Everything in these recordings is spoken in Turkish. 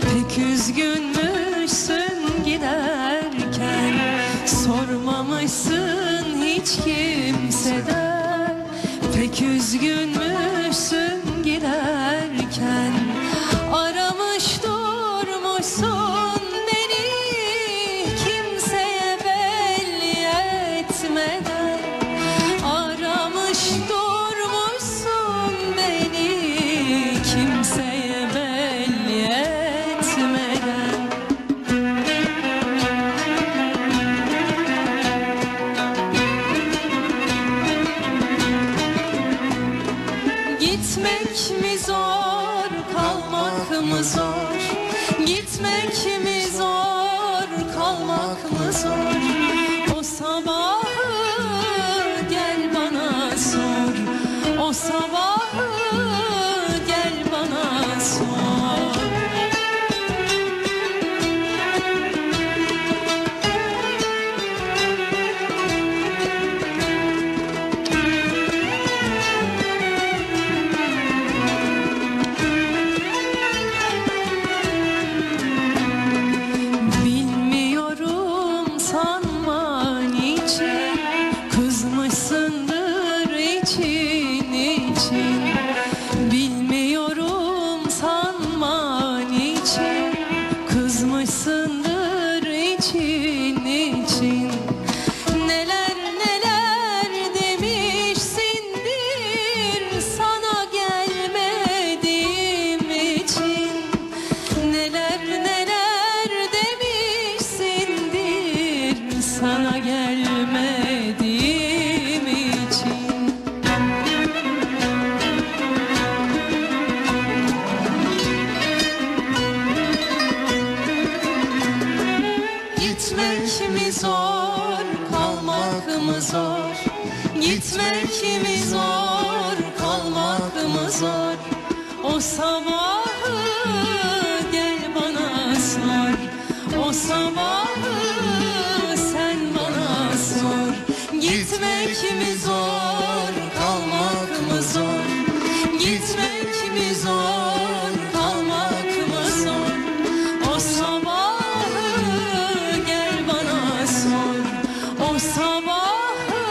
Pek üzgünmüşsün giderken Sormamışsın hiç kimseden. Pek üzgünmüşsün giderken Aramış durmuşsun beni Kimseye belli etmeden. Aramış durmuşsun beni kimseye Gitmek mi zor, kalmak mı zor? Gitmek mi zor, kalmak mı zor? O sabahı gel bana sor. O sabahı sana gelmediğim için Gitmek mi zor, kalmak mı zor? Gitmek mi zor, kalmak mı zor? O sabahı gel bana sor. O sabahı Gitmek zor, kalmak mı zor? Gitmek mi zor, kalmak mı zor? O sabahı gel bana sor. O sabahı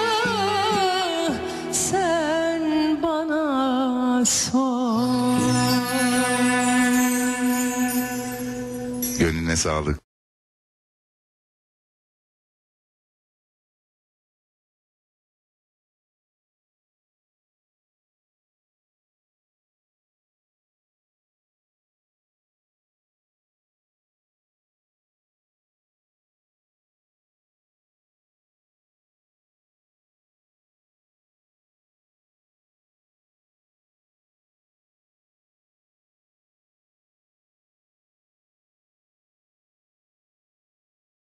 sen bana sor. Gönlüne sağlık.